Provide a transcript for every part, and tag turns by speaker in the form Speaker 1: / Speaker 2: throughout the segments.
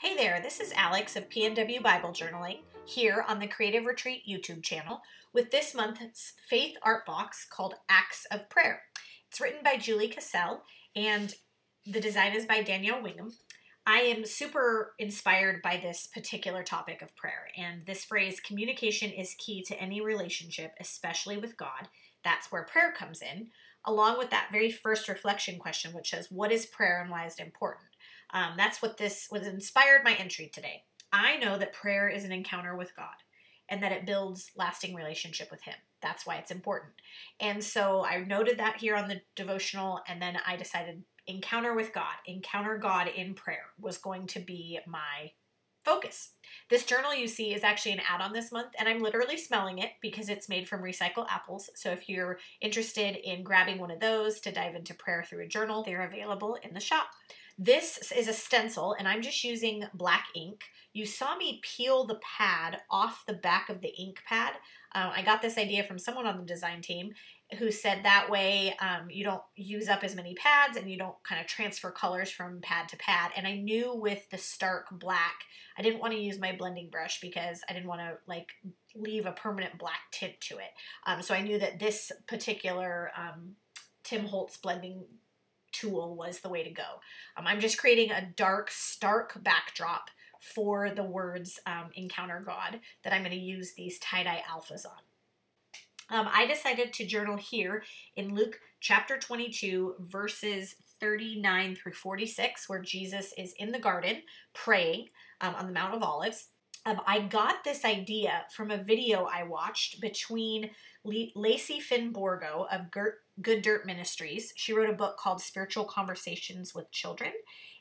Speaker 1: Hey there, this is Alex of PNW Bible Journaling here on the Creative Retreat YouTube channel with this month's faith art box called Acts of Prayer. It's written by Julie Cassell and the design is by Danielle Wingham. I am super inspired by this particular topic of prayer and this phrase communication is key to any relationship, especially with God. That's where prayer comes in, along with that very first reflection question, which says, What is prayer and why is it important? Um, that's what this was inspired my entry today. I know that prayer is an encounter with God and that it builds lasting relationship with him. That's why it's important. And so I noted that here on the devotional and then I decided encounter with God, encounter God in prayer was going to be my focus. This journal you see is actually an add-on this month and I'm literally smelling it because it's made from recycled apples. So if you're interested in grabbing one of those to dive into prayer through a journal, they're available in the shop. This is a stencil and I'm just using black ink. You saw me peel the pad off the back of the ink pad. Um, I got this idea from someone on the design team who said that way um, you don't use up as many pads and you don't kind of transfer colors from pad to pad. And I knew with the stark black, I didn't want to use my blending brush because I didn't want to like leave a permanent black tint to it. Um, so I knew that this particular um, Tim Holtz blending tool was the way to go. Um, I'm just creating a dark, stark backdrop for the words um, encounter God that I'm going to use these tie-dye alphas on. Um, I decided to journal here in Luke chapter 22, verses 39 through 46, where Jesus is in the garden praying um, on the Mount of Olives. Um, I got this idea from a video I watched between Lacy Finn Borgo of Good Dirt Ministries. She wrote a book called Spiritual Conversations with Children,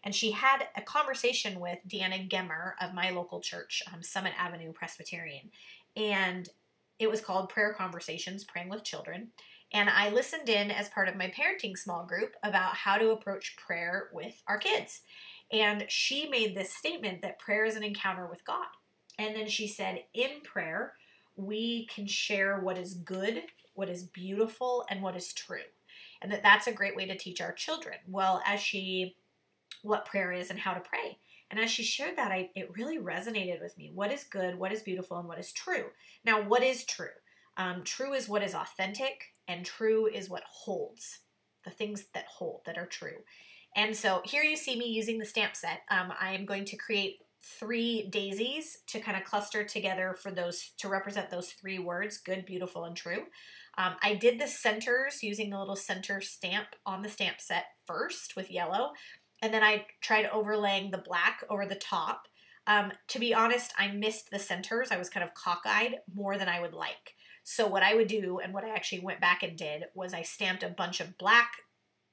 Speaker 1: and she had a conversation with Deanna Gemmer of my local church, um, Summit Avenue Presbyterian, and it was called Prayer Conversations Praying with Children. And I listened in as part of my parenting small group about how to approach prayer with our kids. And she made this statement that prayer is an encounter with God. And then she said, in prayer, we can share what is good, what is beautiful, and what is true. And that that's a great way to teach our children. Well, as she, what prayer is and how to pray. And as she shared that, I, it really resonated with me. What is good, what is beautiful, and what is true? Now, what is true? Um, true is what is authentic, and true is what holds. The things that hold, that are true. And so here you see me using the stamp set. Um, I am going to create three daisies to kind of cluster together for those to represent those three words good beautiful and true. Um, i did the centers using the little center stamp on the stamp set first with yellow and then i tried overlaying the black over the top. Um, to be honest i missed the centers. I was kind of cockeyed more than i would like. So what i would do and what i actually went back and did was i stamped a bunch of black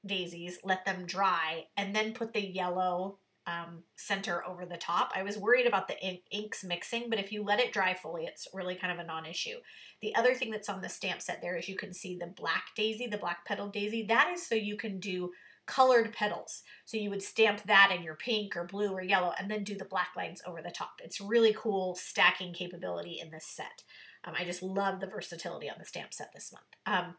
Speaker 1: daisies let them dry and then put the yellow um, center over the top. I was worried about the in inks mixing, but if you let it dry fully, it's really kind of a non-issue. The other thing that's on the stamp set there is you can see the black daisy, the black petal daisy. That is so you can do colored petals. So you would stamp that in your pink or blue or yellow and then do the black lines over the top. It's really cool stacking capability in this set. Um, I just love the versatility on the stamp set this month. Um,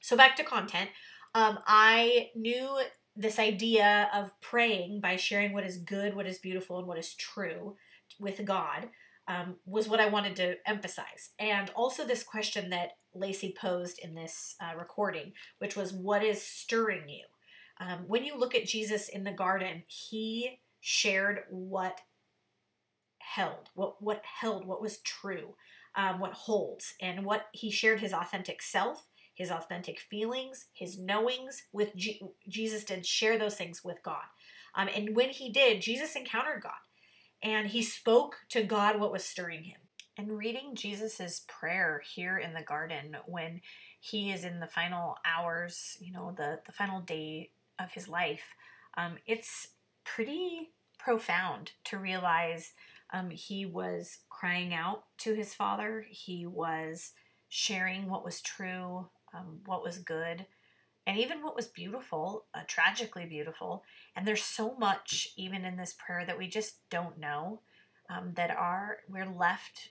Speaker 1: so back to content. Um, I knew this idea of praying by sharing what is good, what is beautiful, and what is true with God um, was what I wanted to emphasize. And also, this question that Lacy posed in this uh, recording, which was, What is stirring you? Um, when you look at Jesus in the garden, he shared what held, what, what held, what was true, um, what holds, and what he shared his authentic self his authentic feelings, his knowings with G- Jesus did share those things with God. Um, and when he did, Jesus encountered God and he spoke to God what was stirring him. And reading Jesus's prayer here in the garden when he is in the final hours, you know, the, the final day of his life, um, it's pretty profound to realize um, he was crying out to his father. He was sharing what was true um, what was good, and even what was beautiful, uh, tragically beautiful. And there's so much, even in this prayer, that we just don't know. Um, that are we're left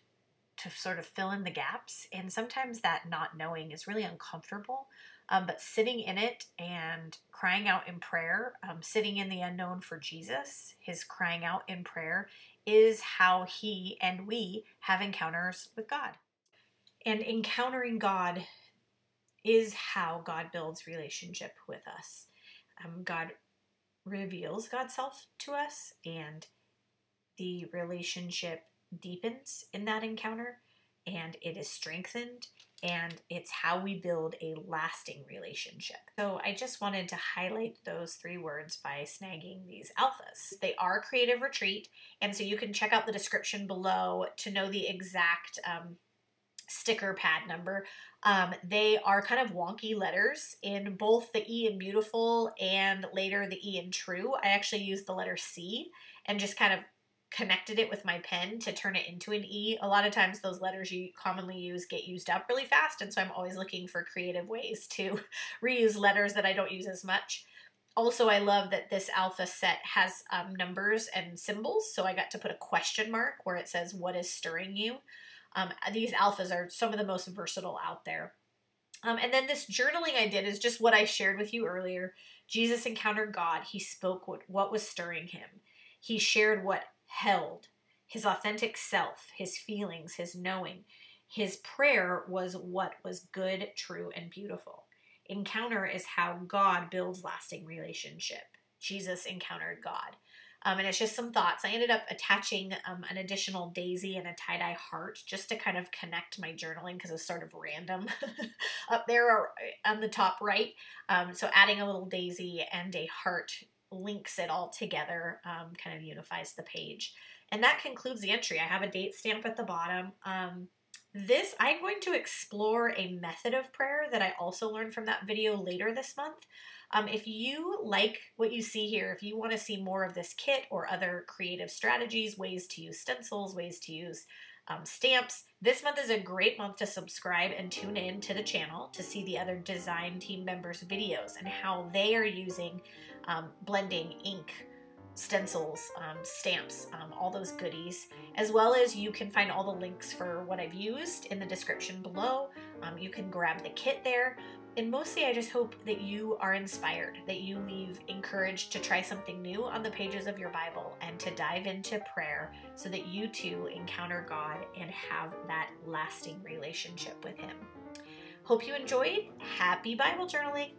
Speaker 1: to sort of fill in the gaps, and sometimes that not knowing is really uncomfortable. um, but sitting in it and crying out in prayer, um, sitting in the unknown for Jesus, his crying out in prayer, is how he and we have encounters with God. And encountering God is how God builds relationship with us. Um, God reveals God's self to us, and the relationship deepens in that encounter, and it is strengthened, and it's how we build a lasting relationship. So I just wanted to highlight those three words by snagging these alphas. They are creative retreat, and so you can check out the description below to know the exact um, sticker pad number. Um, they are kind of wonky letters in both the E in beautiful and later the E in true. I actually used the letter C and just kind of connected it with my pen to turn it into an E. A lot of times those letters you commonly use get used up really fast, and so I'm always looking for creative ways to reuse letters that I don't use as much. Also, I love that this alpha set has um, numbers and symbols, so I got to put a question mark where it says, what is stirring you? Um, these alphas are some of the most versatile out there. Um, and then this journaling I did is just what I shared with you earlier. Jesus encountered God. He spoke what, what was stirring him. He shared what held his authentic self, his feelings, his knowing. His prayer was what was good, true, and beautiful. Encounter is how God builds lasting relationship. Jesus encountered God. Um, and it's just some thoughts. I ended up attaching um, an additional daisy and a tie dye heart just to kind of connect my journaling because it's sort of random up there on the top right. Um, so adding a little daisy and a heart links it all together, um, kind of unifies the page. And that concludes the entry. I have a date stamp at the bottom. Um, this, I'm going to explore a method of prayer that I also learned from that video later this month. Um, if you like what you see here, if you want to see more of this kit or other creative strategies, ways to use stencils, ways to use um, stamps, this month is a great month to subscribe and tune in to the channel to see the other design team members' videos and how they are using um, blending ink, stencils, um, stamps, um, all those goodies, as well as you can find all the links for what I've used in the description below. Um, you can grab the kit there. And mostly, I just hope that you are inspired, that you leave encouraged to try something new on the pages of your Bible and to dive into prayer so that you too encounter God and have that lasting relationship with Him. Hope you enjoyed. Happy Bible journaling!